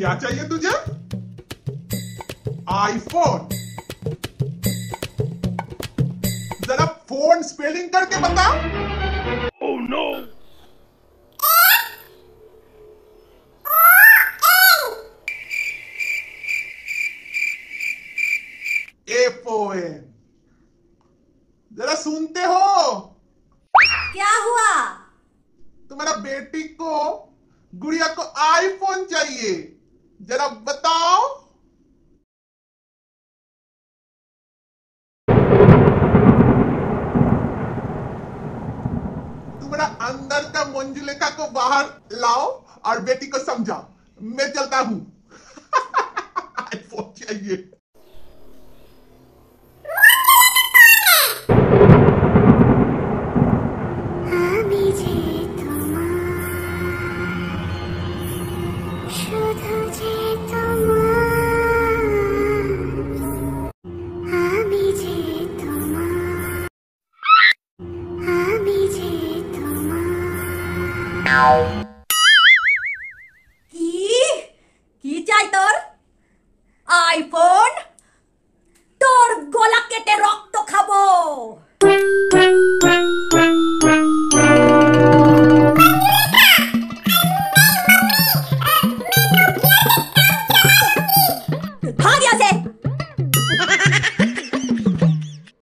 क्या चाहिए तुझे? आईफोन जरा फ़ोन स्पेलिंग करके बता Oh no! जरा सुनते हो? क्या हुआ? तुम्हारा बेटी को गुड़िया को आईफोन चाहिए। जरा बताओ। तुम्हारा अंदर का मंजुलेखा को बाहर लाओ और बेटी को समझाओ। मैं चलता हूँ। चाहिए। Now.